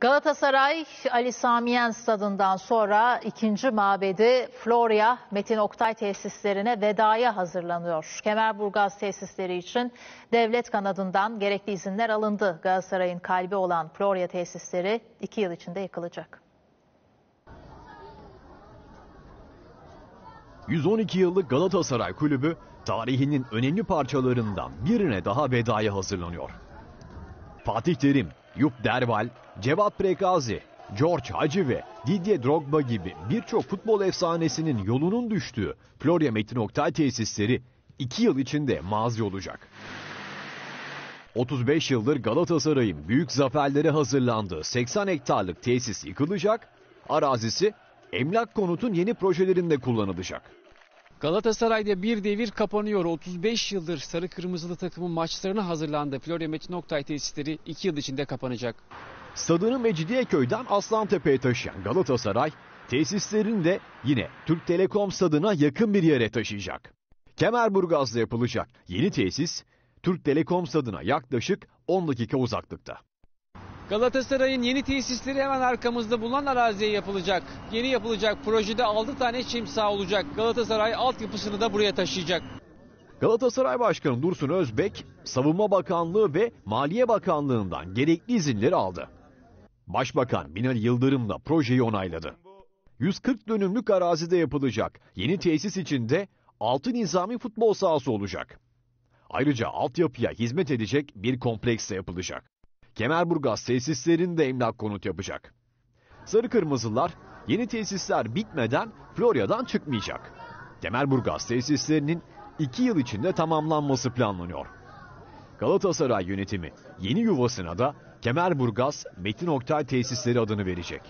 Galatasaray Ali Samiyen stadından sonra ikinci mabedi Florya Metin Oktay tesislerine vedaya hazırlanıyor. Kemerburgaz tesisleri için devlet kanadından gerekli izinler alındı. Galatasaray'ın kalbi olan Florya tesisleri iki yıl içinde yıkılacak. 112 yıllık Galatasaray Kulübü tarihinin önemli parçalarından birine daha vedaya hazırlanıyor. Fatih Terim, Yup Derval, Cevat Prekazi, George Hacı ve Didier Drogba gibi birçok futbol efsanesinin yolunun düştüğü Florya Metin Oktay tesisleri 2 yıl içinde mazi olacak. 35 yıldır Galatasaray'ın büyük zaferlere hazırlandığı 80 hektarlık tesis yıkılacak, arazisi emlak konutun yeni projelerinde kullanılacak. Galatasaray'da bir devir kapanıyor. 35 yıldır sarı kırmızılı takımın maçlarına hazırlandı. Florya Metin Oktay tesisleri 2 yıl içinde kapanacak. Stadını Mecidiyeköy'den Aslantepe'ye taşıyan Galatasaray, tesislerini de yine Türk Telekom stadına yakın bir yere taşıyacak. Kemerburgaz'da yapılacak yeni tesis, Türk Telekom stadına yaklaşık 10 dakika uzaklıkta. Galatasaray'ın yeni tesisleri hemen arkamızda bulunan araziye yapılacak. Yeni yapılacak projede 6 tane çim saha olacak. Galatasaray altyapısını da buraya taşıyacak. Galatasaray Başkanı Dursun Özbek, Savunma Bakanlığı ve Maliye Bakanlığı'ndan gerekli izinleri aldı. Başbakan Binali Yıldırım da projeyi onayladı. 140 dönümlük arazide yapılacak yeni tesis içinde 6 nizami futbol sahası olacak. Ayrıca altyapıya hizmet edecek bir kompleks de yapılacak. Kemerburgaz tesislerinde emlak konut yapacak. Sarı Kırmızılar yeni tesisler bitmeden Florya'dan çıkmayacak. Kemerburgaz tesislerinin 2 yıl içinde tamamlanması planlanıyor. Galatasaray yönetimi yeni yuvasına da Kemerburgaz Metin Oktay tesisleri adını verecek.